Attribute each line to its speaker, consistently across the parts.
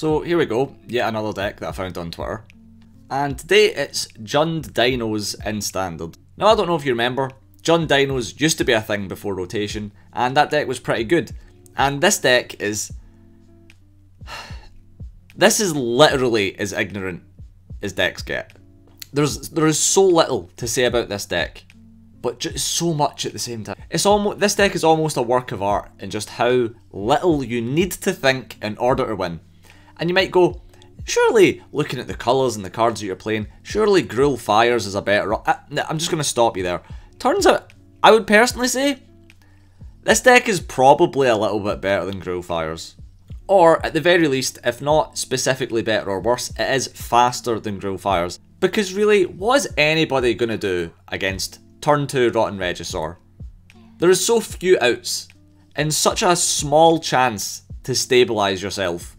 Speaker 1: So here we go, yet another deck that I found on Twitter. And today it's Jund Dinos in Standard. Now I don't know if you remember, Jund Dinos used to be a thing before rotation, and that deck was pretty good. And this deck is... This is literally as ignorant as decks get. There's there is so little to say about this deck, but just so much at the same time. It's almost this deck is almost a work of art in just how little you need to think in order to win. And you might go, surely looking at the colours and the cards that you're playing, surely Gruul Fires is a better. Uh, I'm just going to stop you there. Turns out, I would personally say, this deck is probably a little bit better than Gruul Fires. Or, at the very least, if not specifically better or worse, it is faster than Gruul Fires. Because really, what is anybody going to do against turn 2 Rotten Regisaur? There is so few outs, and such a small chance to stabilise yourself.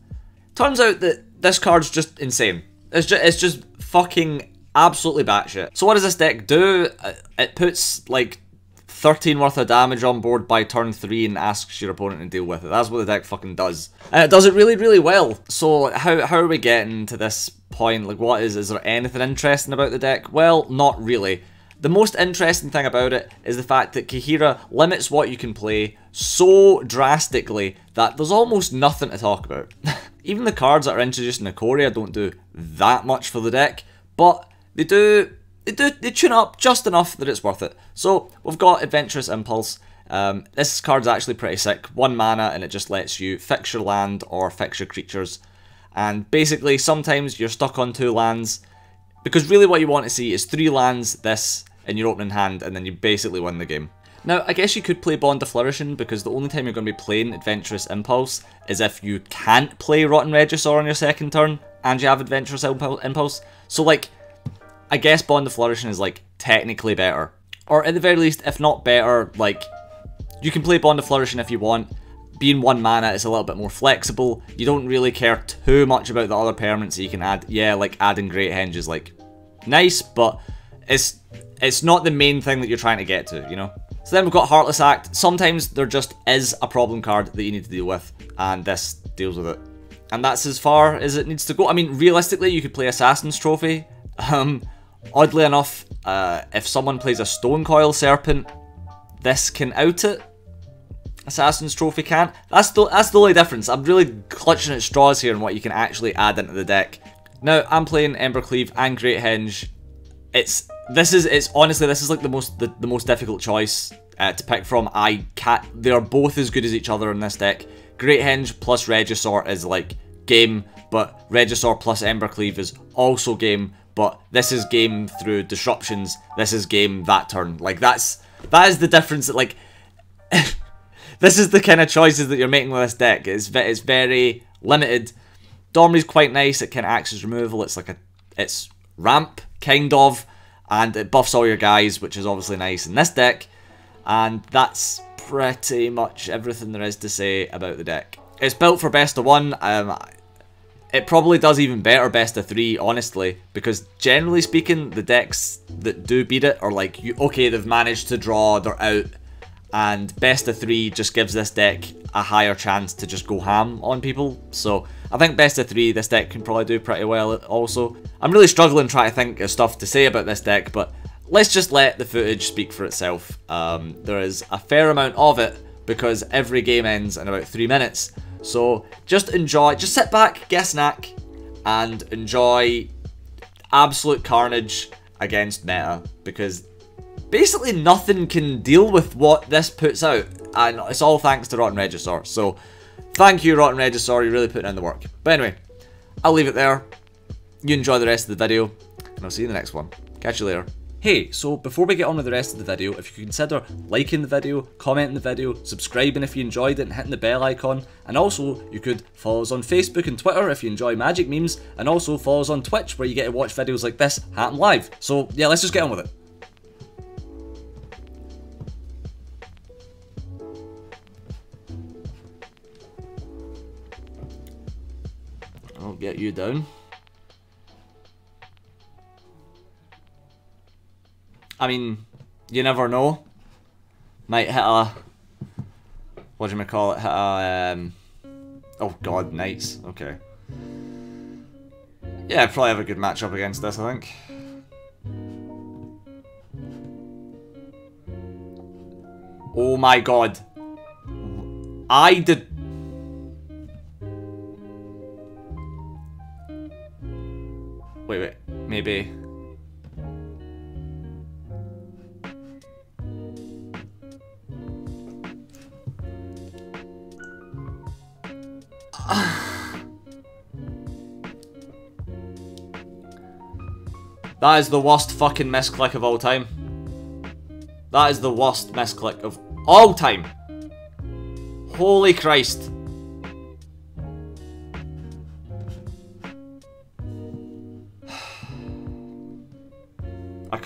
Speaker 1: Turns out that this card's just insane. It's just, it's just fucking absolutely batshit. So what does this deck do? Uh, it puts like 13 worth of damage on board by turn 3 and asks your opponent to deal with it. That's what the deck fucking does. And it does it really, really well. So how, how are we getting to this point? Like what is, is there anything interesting about the deck? Well, not really. The most interesting thing about it is the fact that Kaheera limits what you can play so drastically that there's almost nothing to talk about. Even the cards that are introduced in the Ikoria don't do that much for the deck, but they do they do they tune up just enough that it's worth it. So we've got Adventurous Impulse. Um, this card's actually pretty sick. One mana and it just lets you fix your land or fix your creatures. And basically sometimes you're stuck on two lands because really what you want to see is three lands this in your opening hand and then you basically win the game. Now, I guess you could play Bond of Flourishing because the only time you're going to be playing Adventurous Impulse is if you can't play Rotten Regisaur on your second turn and you have Adventurous Impulse. So, like, I guess Bond of Flourishing is, like, technically better. Or at the very least, if not better, like, you can play Bond of Flourishing if you want. Being one mana, is a little bit more flexible. You don't really care too much about the other permanents that you can add. Yeah, like, adding Great Henge is, like, nice, but it's it's not the main thing that you're trying to get to, you know? So then we've got Heartless Act. Sometimes there just is a problem card that you need to deal with, and this deals with it. And that's as far as it needs to go. I mean, realistically, you could play Assassin's Trophy. Um, oddly enough, uh, if someone plays a Stonecoil Serpent, this can out it. Assassin's Trophy can't. That's the, that's the only difference. I'm really clutching at straws here on what you can actually add into the deck. Now, I'm playing Embercleave and Great Henge. It's this is it's honestly this is like the most the, the most difficult choice uh, to pick from. I can't. They are both as good as each other in this deck. Great Henge plus Regisaur is like game, but Regisaur plus Embercleave is also game. But this is game through disruptions. This is game that turn. Like that's that is the difference. That like this is the kind of choices that you're making with this deck. It's it's very limited. Domri's quite nice. It can act as removal. It's like a it's ramp kind of and it buffs all your guys, which is obviously nice in this deck. And that's pretty much everything there is to say about the deck. It's built for best of one. Um, it probably does even better best of three, honestly, because generally speaking, the decks that do beat it are like, you, okay, they've managed to draw, they're out, and best of three just gives this deck a higher chance to just go ham on people. So I think best of three, this deck can probably do pretty well also. I'm really struggling trying to think of stuff to say about this deck, but let's just let the footage speak for itself. Um, there is a fair amount of it because every game ends in about three minutes. So just enjoy, just sit back, get a snack, and enjoy absolute carnage against meta because basically nothing can deal with what this puts out and it's all thanks to Rotten Regisaur. So thank you Rotten Regisaur, you're really putting in the work. But anyway, I'll leave it there. You enjoy the rest of the video, and I'll see you in the next one. Catch you later. Hey, so before we get on with the rest of the video, if you could consider liking the video, commenting the video, subscribing if you enjoyed it and hitting the bell icon, and also you could follow us on Facebook and Twitter if you enjoy magic memes, and also follow us on Twitch where you get to watch videos like this happen live. So yeah, let's just get on with it. Get you down. I mean, you never know. Might hit a... What do you call it? Hit a... Um, oh god, knights. Okay. Yeah, probably have a good matchup against this, I think. Oh my god. I did... Wait, wait. Maybe... That is the worst fucking misclick of all time. That is the worst misclick of all time. Holy Christ.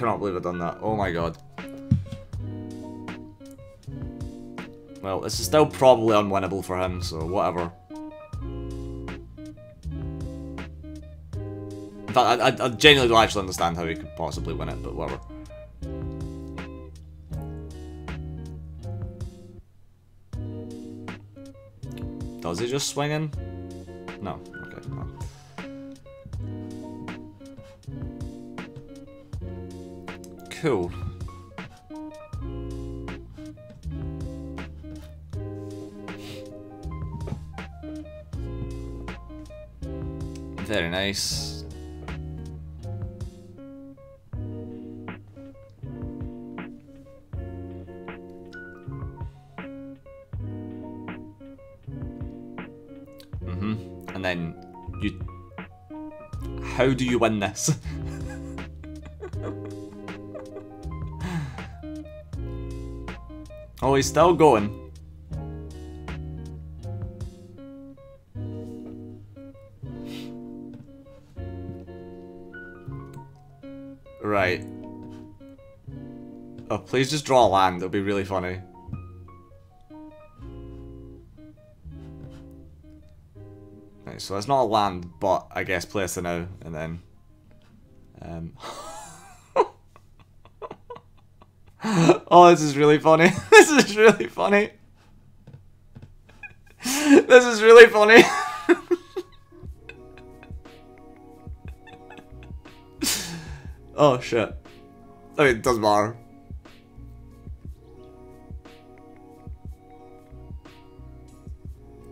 Speaker 1: Cannot believe I've done that. Oh my god. Well, this is still probably unwinnable for him, so whatever. In fact, I, I, I genuinely don't actually understand how he could possibly win it, but whatever. Does he just swing in? No. Okay. Cool. Very nice. Mm-hmm. And then you... How do you win this? oh, he's still going. Right. Oh, please just draw a land. It'll be really funny. Right, so it's not a land, but I guess place a now, and then... Um... oh, this is really funny. this is really funny. this is really funny. oh, shit. I mean, it doesn't matter.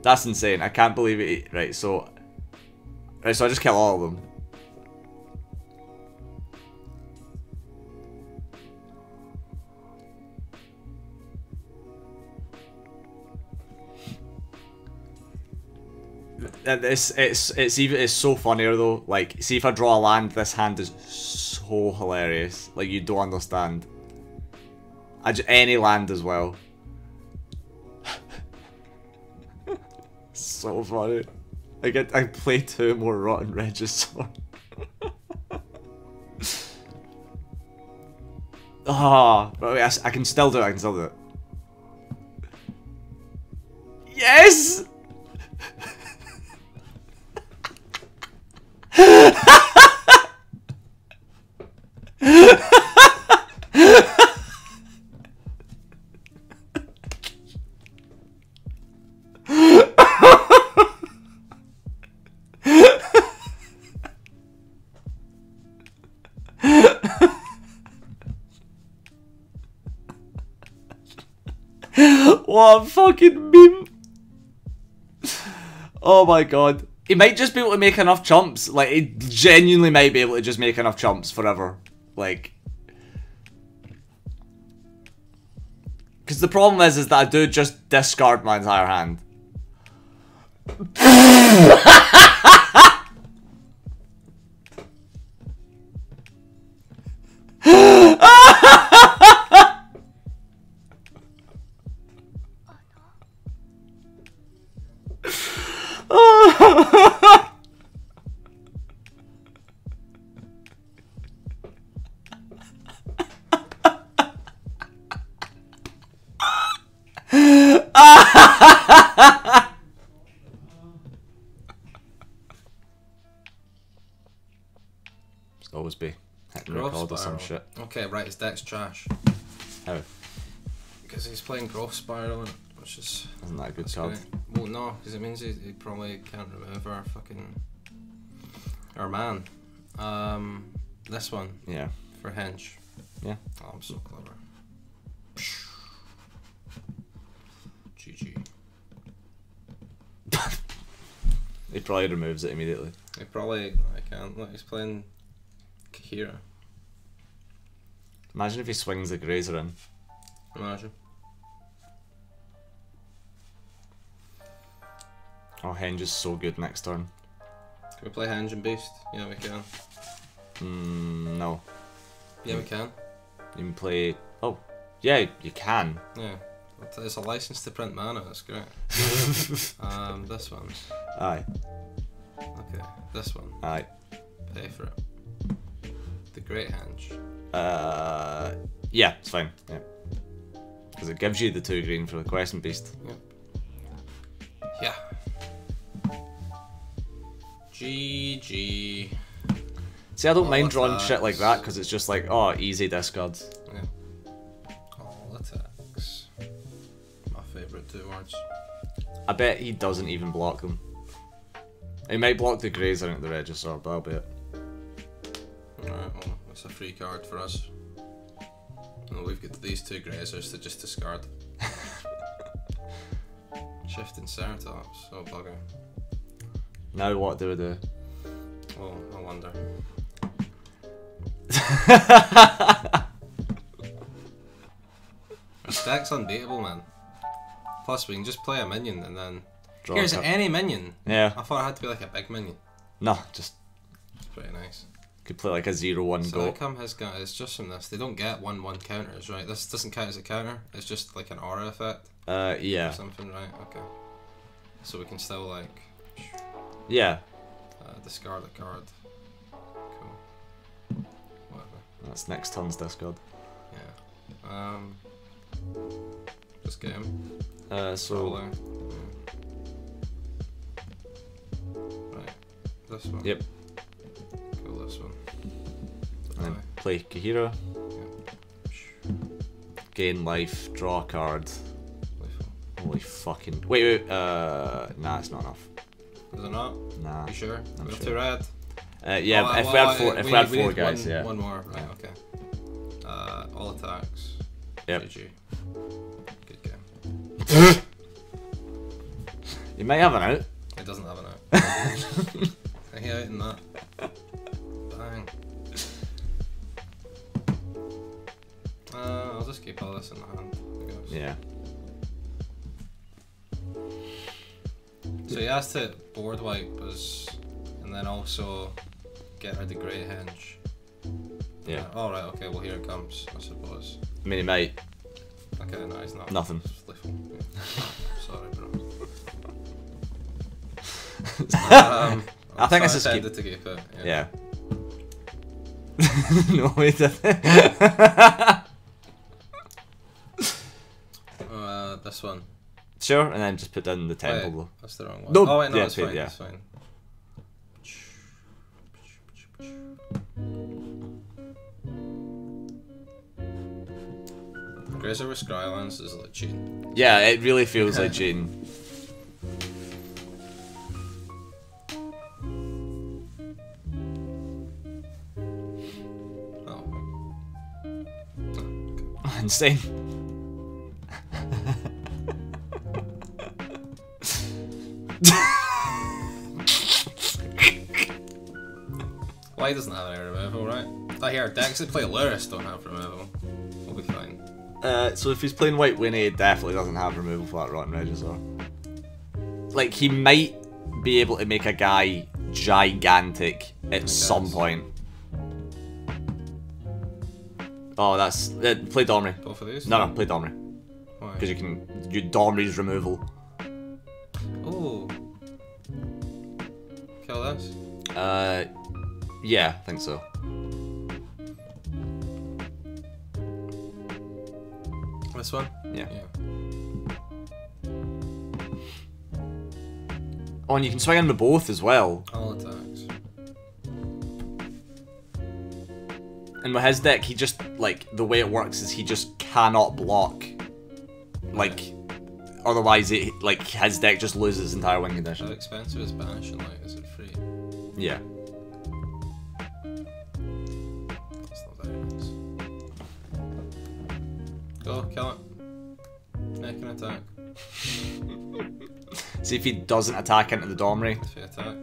Speaker 1: That's insane. I can't believe it. Right, so... Right, so I just kill all of them. It's it's it's even it's so funnier though. Like, see if I draw a land, this hand is so hilarious. Like you don't understand. I just, any land as well. so funny. I get I play two more Rotten Regisaur. Ah, oh, but wait, I, I can still do it. I can still do it. Yes. What a fucking meme. Oh my god. He might just be able to make enough chumps. Like, he genuinely might be able to just make enough chumps forever. Like... Because the problem is, is that I do just discard my entire hand. always be hitting record or some shit.
Speaker 2: Okay, right, his deck's trash.
Speaker 1: How?
Speaker 2: Because he's playing Growth Spiral, which is...
Speaker 1: Isn't that a good card?
Speaker 2: Well, Oh no, because it means he, he probably can't remove our fucking our man. Um, this one
Speaker 1: Yeah.
Speaker 2: for Henge.
Speaker 1: Yeah.
Speaker 2: Oh, I'm so clever. GG.
Speaker 1: He probably removes it immediately.
Speaker 2: He probably I can't. Look, he's playing Kaheera.
Speaker 1: Imagine if he swings the grazer in.
Speaker 2: Imagine.
Speaker 1: Oh, Henge is so good next turn.
Speaker 2: Can we play Henge and Beast? Yeah, we can.
Speaker 1: Mm, no.
Speaker 2: Yeah, we can.
Speaker 1: You can play. Oh, yeah, you can.
Speaker 2: Yeah. It's- It's a license to print mana. That's great. um, this one.
Speaker 1: Aye,
Speaker 2: Okay, this one.
Speaker 1: aye.
Speaker 2: Pay for it. The Great Henge.
Speaker 1: Uh, yeah, it's fine. Yeah, because it gives you the two green for the Questing Beast.
Speaker 2: Yeah. GG.
Speaker 1: See, I don't
Speaker 2: Oh,
Speaker 1: mind drawing shit like that because it's just like, oh, easy discard.
Speaker 2: Yeah. All attacks. My favourite two words.
Speaker 1: I bet he doesn't even block them. He might block the Grazer into the Regisaur, but I'll bet.
Speaker 2: Alright, well, that's a free card for us. And we've got these two grazers to just discard. Shifting Ceratops. Oh, bugger.
Speaker 1: Now what do we do?
Speaker 2: Oh, I wonder. Our stack's unbeatable, man. Plus, we can just play a minion and then.
Speaker 1: Draw
Speaker 2: Here's any minion.
Speaker 1: Yeah,
Speaker 2: I thought it had to be like a big minion.
Speaker 1: no, just
Speaker 2: It's pretty nice.
Speaker 1: Could play like a zero one
Speaker 2: So
Speaker 1: go.
Speaker 2: how come his guy is just from this? They don't get one one counters, right? This doesn't count as a counter. It's just like an aura effect
Speaker 1: Uh, yeah,
Speaker 2: something, right? Okay. So we can still like
Speaker 1: yeah.
Speaker 2: uh, discard a card. Cool. Whatever.
Speaker 1: That's next turn's discard.
Speaker 2: Yeah. Um. Just get him.
Speaker 1: Uh, so
Speaker 2: Roller. Right. This one.
Speaker 1: Yep.
Speaker 2: Cool. This one.
Speaker 1: and then
Speaker 2: Aye.
Speaker 1: play Kaheera, gain life, draw a card. Holy fucking wait, wait. Uh, nah, it's not enough.
Speaker 2: Is it not?
Speaker 1: Nah.
Speaker 2: You sure?
Speaker 1: I'm
Speaker 2: we have
Speaker 1: sure.
Speaker 2: two red.
Speaker 1: Uh, yeah,
Speaker 2: Oh,
Speaker 1: if
Speaker 2: well,
Speaker 1: we had four, if we,
Speaker 2: we
Speaker 1: had four
Speaker 2: need
Speaker 1: guys,
Speaker 2: one,
Speaker 1: yeah.
Speaker 2: One more. Right. Okay. Uh, all attacks.
Speaker 1: Yep.
Speaker 2: GG. Good game.
Speaker 1: You may have an out.
Speaker 2: It doesn't have an out. I hate out in that. Keep all this in the hand.
Speaker 1: Yeah.
Speaker 2: So he has to board wipe us, and then also get rid of Great Henge.
Speaker 1: Yeah.
Speaker 2: Uh, Alright, okay, well here it comes, I suppose.
Speaker 1: I mean, might.
Speaker 2: Okay, no, he's not.
Speaker 1: Nothing.
Speaker 2: It's. Sorry, bro. um,
Speaker 1: I think this is keep-
Speaker 2: to keep it. Yeah.
Speaker 1: Yeah. no, he didn't.
Speaker 2: Uh, this one.
Speaker 1: sure, and then just put down the
Speaker 2: Wait,
Speaker 1: temple
Speaker 2: that's the wrong one.
Speaker 1: No,
Speaker 2: oh wait, no,
Speaker 1: yeah,
Speaker 2: it's
Speaker 1: wait,
Speaker 2: fine.
Speaker 1: yeah.
Speaker 2: Fine. Grazer with Skylands is like cheating.
Speaker 1: though. Yeah, it really feels like cheating.
Speaker 2: Oh.
Speaker 1: Insane.
Speaker 2: Well, doesn't have any removal, right? I hear decks that play Lurrus don't have removal. We'll be fine.
Speaker 1: Uh, so if he's playing White Weenie, he definitely doesn't have removal for that Rotten Regisaur. Like, he might be able to make a guy gigantic at some point. Oh, that's... Uh, play Domri.
Speaker 2: Both of these?
Speaker 1: No, no, play Domri.
Speaker 2: Why?
Speaker 1: Because you can... You Domri's removal.
Speaker 2: Oh. Kill this.
Speaker 1: Uh, yeah, I think so.
Speaker 2: This one?
Speaker 1: Yeah.
Speaker 2: Yeah.
Speaker 1: Oh, and you can swing in with both as well.
Speaker 2: All attacks.
Speaker 1: And with his deck, he just, like, the way it works is he just cannot block. Like, Otherwise, it like his deck just loses entire win
Speaker 2: How
Speaker 1: condition.
Speaker 2: expensive is banishing? Like, is it free?
Speaker 1: Yeah.
Speaker 2: That's not very nice. Go, kill it. Make an attack.
Speaker 1: See if he doesn't attack into the Domri.
Speaker 2: If he attacks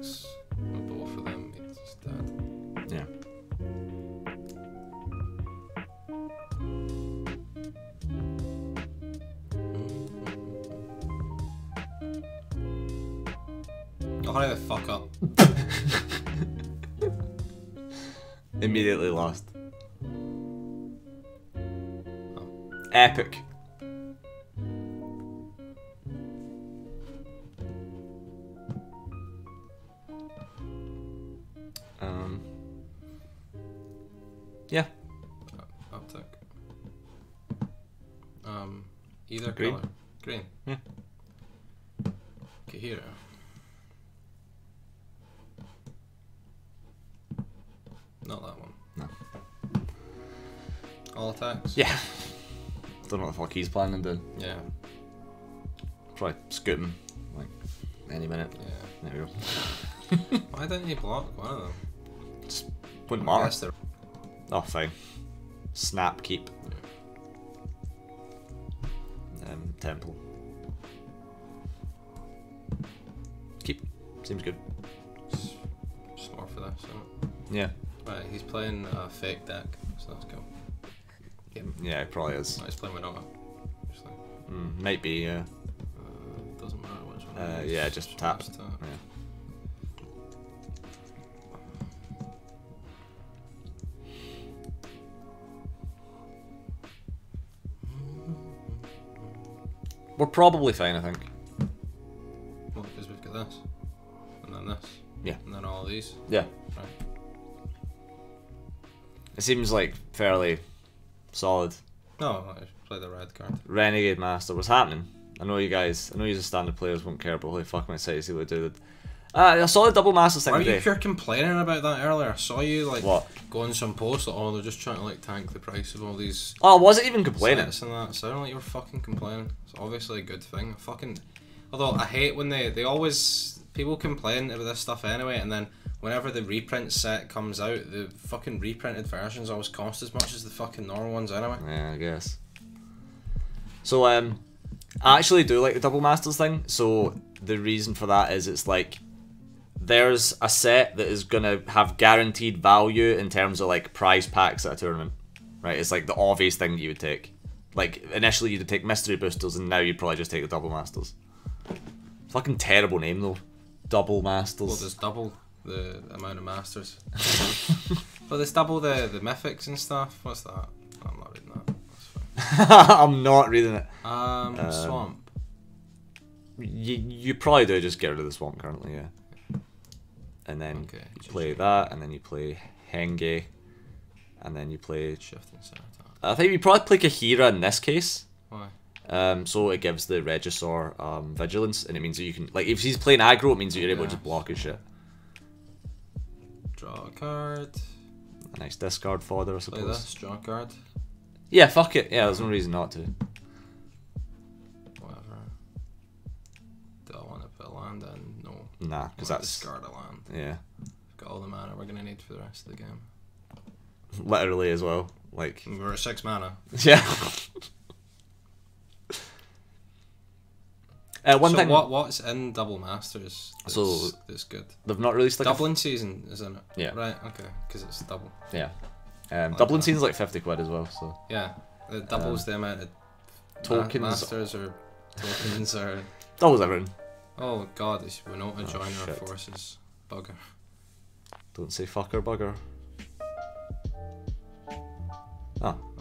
Speaker 1: Immediately lost. Epic. Um. Yeah.
Speaker 2: Uptick. Um, either
Speaker 1: Green?
Speaker 2: color.
Speaker 1: Yeah. Don't know what the fuck he's planning doing.
Speaker 2: Yeah.
Speaker 1: Try scoot him like any minute.
Speaker 2: Yeah.
Speaker 1: There we go.
Speaker 2: Why didn't you block one of them?
Speaker 1: Just wouldn't matter. Oh, fine. Snap, keep. Um, temple. Keep. Seems good.
Speaker 2: Smart for this, isn't it?
Speaker 1: Yeah.
Speaker 2: Right, he's playing a fake deck, so that's cool.
Speaker 1: Yeah, it probably is.
Speaker 2: No, he's playing Winota. Actually.
Speaker 1: Mm, might be, yeah.
Speaker 2: Uh, doesn't matter which one.
Speaker 1: Uh, yeah, just tap.
Speaker 2: Just tap.
Speaker 1: yeah. We're probably fine, I think.
Speaker 2: Well, because we've got this. And then this.
Speaker 1: Yeah.
Speaker 2: And then all of these.
Speaker 1: Yeah.
Speaker 2: Right.
Speaker 1: It seems like fairly solid.
Speaker 2: No, I play the red card.
Speaker 1: Renegade Master, what's happening? I know you guys, I know you as standard players won't care, but holy fuck, excited to see what they do. Uh, I saw the double master thing Why
Speaker 2: Are you pure complaining about that earlier? I saw you like
Speaker 1: What?
Speaker 2: go on some post like, oh, they're just trying to like tank the price of all these
Speaker 1: Oh, I wasn't even complaining.
Speaker 2: and that. Sounded like you were fucking complaining. It's obviously a good thing. Fucking. Although I hate when they they always people complain about this stuff anyway, and then whenever the reprint set comes out, the fucking reprinted versions always cost as much as the fucking normal ones anyway.
Speaker 1: Yeah, I guess. So, um, I actually do like the double masters thing. So the reason for that is it's like there's a set that is gonna have guaranteed value in terms of like prize packs at a tournament, right? It's like the obvious thing that you would take. Like initially you'd take mystery boosters, and now you'd probably just take the double masters. Fucking terrible name though, double masters.
Speaker 2: Well, there's double the amount of masters. but there's double the the mythics and stuff. What's that? I'm not reading that. That's fine.
Speaker 1: I'm not reading it.
Speaker 2: Um,
Speaker 1: Um,
Speaker 2: swamp.
Speaker 1: You, you probably do just get rid of the swamp currently, yeah. And then
Speaker 2: Okay,
Speaker 1: you play that, and then you play Henge, and then you play.
Speaker 2: Shift and set.
Speaker 1: I think you probably play Kaheera in this case.
Speaker 2: Why?
Speaker 1: Um, so it gives the Regisaur um, vigilance, and it means that you can like if he's playing aggro, it means that you're able to
Speaker 2: Yeah.
Speaker 1: just block his shit.
Speaker 2: Draw a card.
Speaker 1: A nice discard fodder, I
Speaker 2: Play
Speaker 1: suppose.
Speaker 2: this. Draw a card.
Speaker 1: Yeah, fuck it. Yeah, there's no reason not to.
Speaker 2: Whatever. Do I want to put a land in? No.
Speaker 1: Nah, because that's
Speaker 2: discard a land.
Speaker 1: yeah,
Speaker 2: Got all the mana we're gonna need for the rest of the game.
Speaker 1: literally as well. Like
Speaker 2: We're at six mana.
Speaker 1: yeah. uh, one
Speaker 2: so
Speaker 1: thing
Speaker 2: what what's in Double Masters? That's,
Speaker 1: So-
Speaker 2: that's good.
Speaker 1: they've not released like a
Speaker 2: Dublin season isn't it.
Speaker 1: Yeah.
Speaker 2: Right. Okay. Because it's double.
Speaker 1: Yeah. Um,
Speaker 2: Like
Speaker 1: Dublin
Speaker 2: that.
Speaker 1: scene's like 50 quid as well, so.
Speaker 2: Yeah. It doubles the amount of ma-
Speaker 1: Tokens.
Speaker 2: masters or tokens or.
Speaker 1: Doubles everything.
Speaker 2: Oh god, it's Winota
Speaker 1: Oh,
Speaker 2: join our
Speaker 1: shit.
Speaker 2: forces. Bugger.
Speaker 1: Don't say fucker bugger.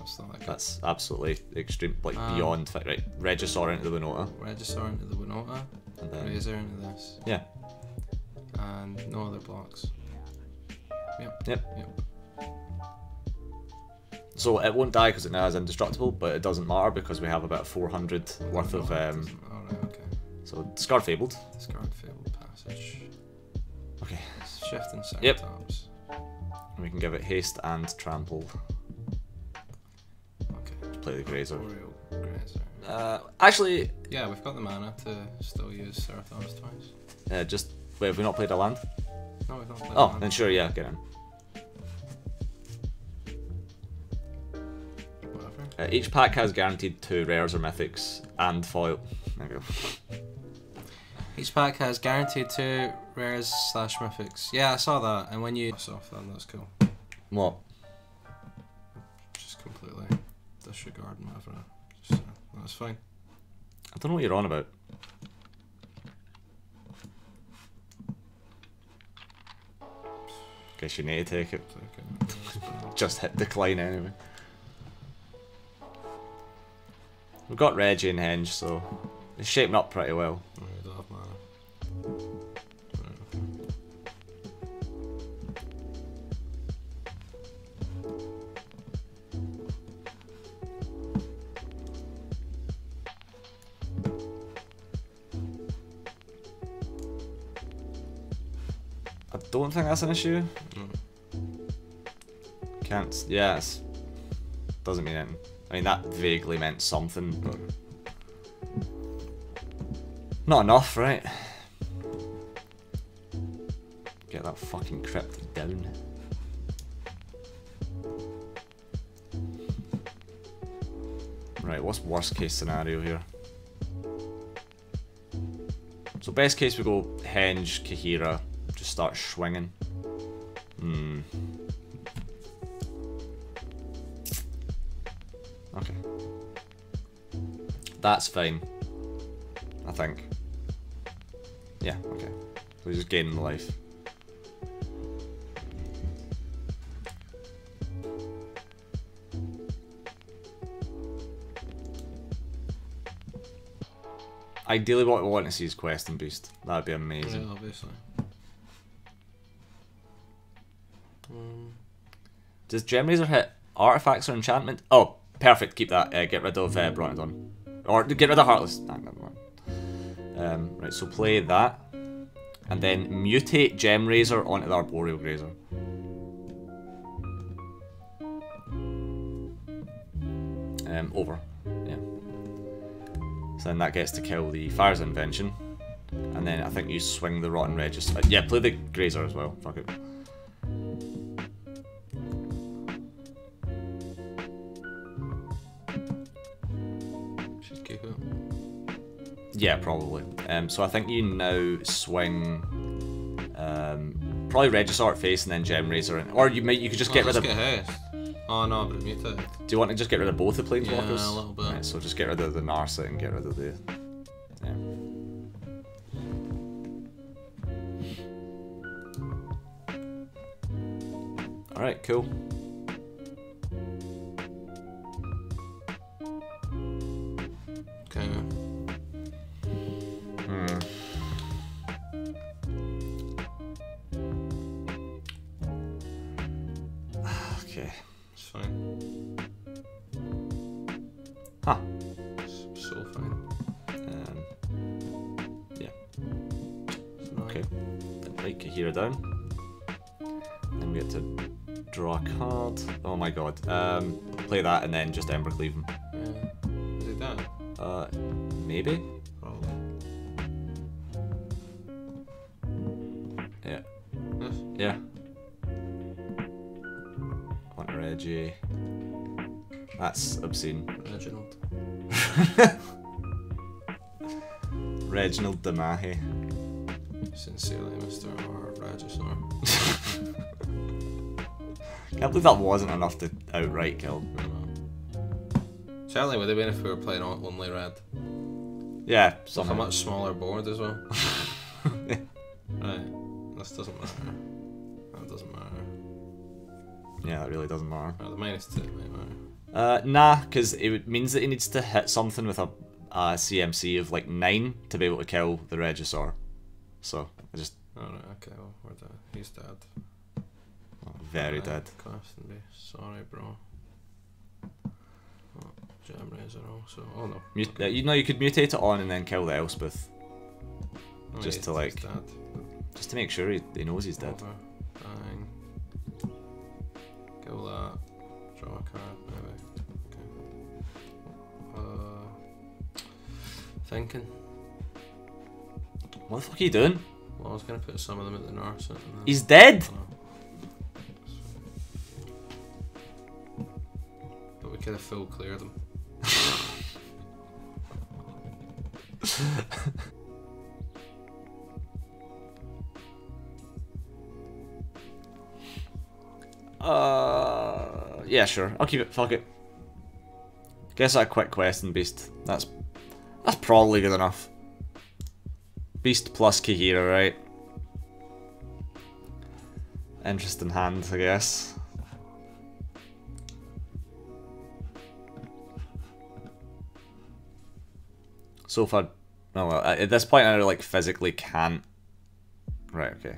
Speaker 1: Oh,
Speaker 2: That's not that
Speaker 1: that's absolutely extreme, like
Speaker 2: Um,
Speaker 1: beyond fit. Right, Regisaur into the Winota.
Speaker 2: Regisaur into the Winota.
Speaker 1: And then,
Speaker 2: Razor into this.
Speaker 1: yeah,
Speaker 2: And no other blocks. Yep.
Speaker 1: Yep.
Speaker 2: Yep.
Speaker 1: so it won't die because it now is indestructible, but it doesn't matter because we have about 400 worth of. Um,
Speaker 2: Alright, okay.
Speaker 1: so, Scar Fabled.
Speaker 2: Discard fabled passage.
Speaker 1: Okay,
Speaker 2: Shift and set
Speaker 1: Yep. and we can give it haste and trample.
Speaker 2: Okay.
Speaker 1: Play the Grazer.
Speaker 2: Arboreal Grazer.
Speaker 1: Uh, actually,
Speaker 2: Yeah, we've got the mana to still use Serathon's twice.
Speaker 1: uh, just wait. Have we not played a land?
Speaker 2: No, we've not played
Speaker 1: Oh,
Speaker 2: mana.
Speaker 1: then sure, yeah, get in.
Speaker 2: Whatever.
Speaker 1: Uh, each pack has guaranteed two rares or mythics and foil. There we go.
Speaker 2: Each pack has guaranteed two rares slash mythics. Yeah, I saw that, and when you off then that's cool.
Speaker 1: What?
Speaker 2: Just completely disregard. Just, uh, that's fine.
Speaker 1: I don't know what you're on about. Guess you need to take it.
Speaker 2: Take it.
Speaker 1: Just hit decline anyway. We've got Reggie and Henge, so it's shaping up pretty well.
Speaker 2: Oh, we
Speaker 1: that's an issue.
Speaker 2: Mm.
Speaker 1: Can't. Yes. doesn't mean anything. I mean, that vaguely meant something, but. Not enough, right? Get that fucking crypt down. Right, what's worst case scenario here? So best case we go Henge, Kaheera, just start swinging. Hmm. Okay. That's fine. I think. Yeah, okay. So just gaining the life. Ideally, what we want to see is Questing Beast. That'd be amazing.
Speaker 2: Yeah, obviously.
Speaker 1: Does Gemrazer hit artifacts or enchantment? Oh, perfect. Keep that. Uh, get rid of uh, Brontodon. Or get rid of Heartless. Nah. Um, right, so play that. And then mutate Gemrazer onto the Arboreal Grazer. Um, over. Yeah. So then that gets to kill the Fire's Invention. And then I think you swing the Rotten Regisaur. Yeah, play the Grazer as well. Fuck it. Yeah, probably. Um, so I think you now swing um, probably Regisaur face and then Gemrazer, in. or you might you could just get
Speaker 2: oh,
Speaker 1: rid of.
Speaker 2: get. Oh no, but it mutated.
Speaker 1: Do you want to just get rid of both the planeswalkers?
Speaker 2: Yeah, a little bit.
Speaker 1: Right, so just get rid of the Narset and get rid of the. Yeah. All right, cool. Kaheera down. Then we get to draw a card. Oh my god. Um, play that and then just Embercleave him.
Speaker 2: Yeah. Is it dead?
Speaker 1: Uh, maybe?
Speaker 2: Probably.
Speaker 1: Yeah.
Speaker 2: Yes.
Speaker 1: Yeah. On Reggie. That's obscene.
Speaker 2: Reginald.
Speaker 1: Reginald Demahi.
Speaker 2: Sincerely, Mr. R. Regisaur.
Speaker 1: Can't believe that wasn't enough to outright kill.
Speaker 2: Certainly would have been if we were playing on- only red.
Speaker 1: Yeah,
Speaker 2: With a much smaller board as well. right. This doesn't matter. That doesn't matter.
Speaker 1: Yeah, that really doesn't matter.
Speaker 2: Right, the minus two might matter.
Speaker 1: Uh, nah, because it means that he needs to hit something with a, a CMC of like 9 to be able to kill the Regisaur. So, I just.
Speaker 2: Alright, okay, well, we're dead. He's dead.
Speaker 1: oh, very dead.
Speaker 2: Glastonbury. Sorry, bro. Oh, Gemrazer also. Oh no.
Speaker 1: Mut- uh, you know, you could mutate it on and then kill the Elspeth.
Speaker 2: Oh,
Speaker 1: just to, like. Just to make sure he, he knows he's dead.
Speaker 2: Over. Bang. Kill that. Draw a card, maybe. Okay. Uh, Thinking.
Speaker 1: What the fuck are you doing?
Speaker 2: Well, I was gonna put some of them at the north. then-
Speaker 1: He's dead.
Speaker 2: I. But we could have full cleared them.
Speaker 1: Uh, yeah, sure. I'll keep it. Fuck it. Guess that quick Questing Beast. That's that's probably good enough. Beast plus Kaheera, right? Interesting hand, I guess. So far, no. Well, at this point, I like physically can't. Right. Okay.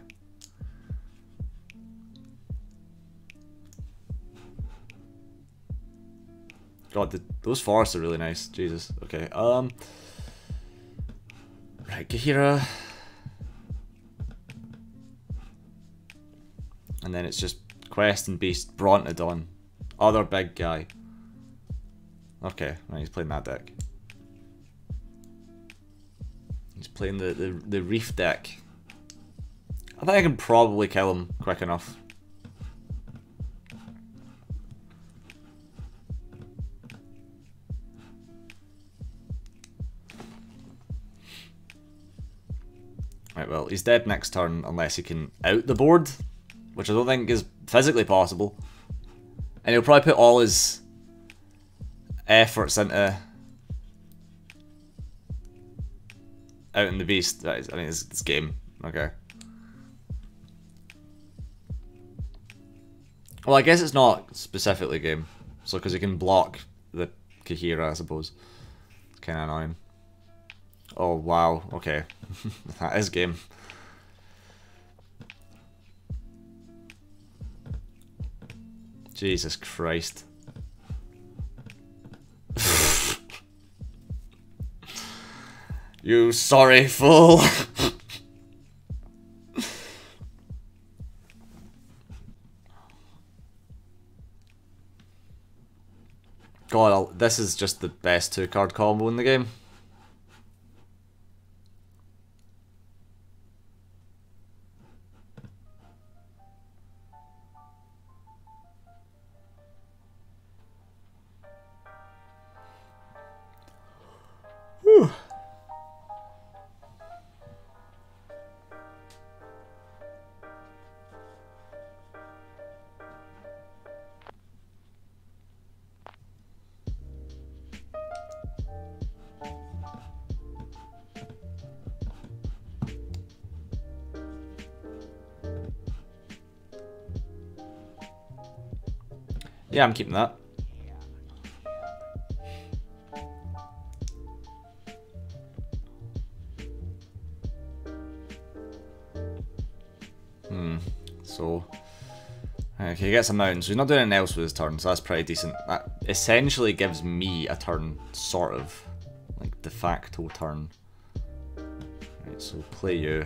Speaker 1: God, the, those forests are really nice. Jesus. Okay. Um. Right, Kaheera. Uh. And then it's just Questing Beast, Brontodon. Other big guy. Okay, right, he's playing that deck. He's playing the, the, the Reef deck. I think I can probably kill him quick enough. Right, well, he's dead next turn unless he can out the board, which I don't think is physically possible. And he'll probably put all his efforts into out in the beast. That is, I mean, it's, it's game. Okay. Well, I guess it's not specifically game. So, because he can block the Kaheera, I suppose. It's kind of annoying. Oh, wow. Okay. that is game. Jesus Christ. you sorry fool. God, I'll, this is just the best two card combo in the game. Yeah, I'm keeping that. Hmm. So, okay, he gets a mountain. So he's not doing anything else with his turn. So that's pretty decent. That essentially gives me a turn, sort of, like de facto turn. Right. So play you.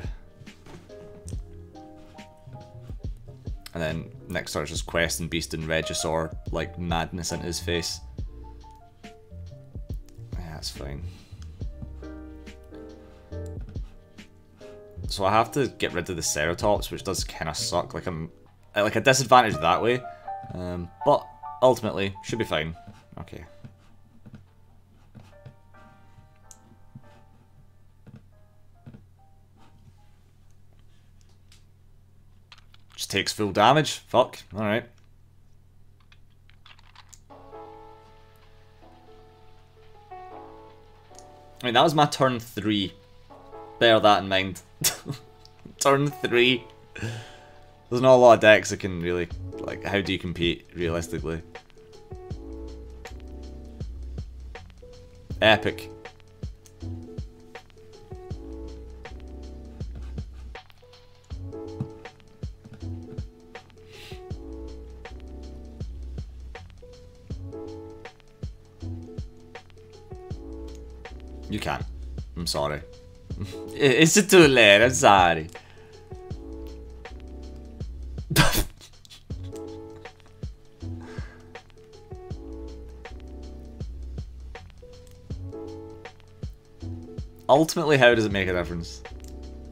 Speaker 1: And then next turn is just Questing Beast and Regisaur, like madness into his face. Yeah, that's fine. So I have to get rid of the Ceratops, which does kind of suck. Like I'm, like a disadvantage that way. Um, but ultimately, should be fine. Okay. Just takes full damage. Fuck. Alright. I mean, that was my turn three. Bear that in mind. turn three. There's not a lot of decks that can really, like, how do you compete, realistically? Epic. You can. I'm sorry. It's too late, I'm sorry. Ultimately, how does it make a difference?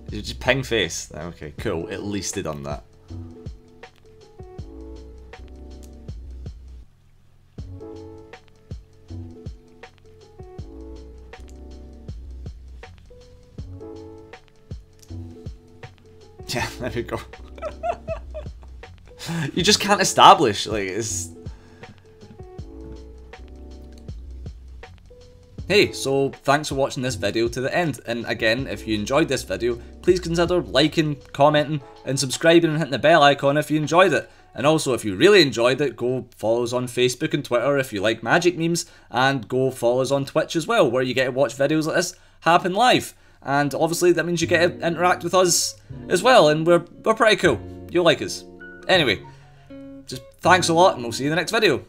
Speaker 1: You just ping face. Okay, cool. At least they done that. there we go. you just can't establish, like, it's... Hey, so thanks for watching this video to the end, and again, if you enjoyed this video, please consider liking, commenting, and subscribing and hitting the bell icon if you enjoyed it. And also, if you really enjoyed it, go follow us on Facebook and Twitter if you like magic memes, and go follow us on Twitch as well, where you get to watch videos like this happen live. And obviously, that means you get to interact with us as well, and we're, we're pretty cool. You'll like us. Anyway, just thanks a lot, and we'll see you in the next video.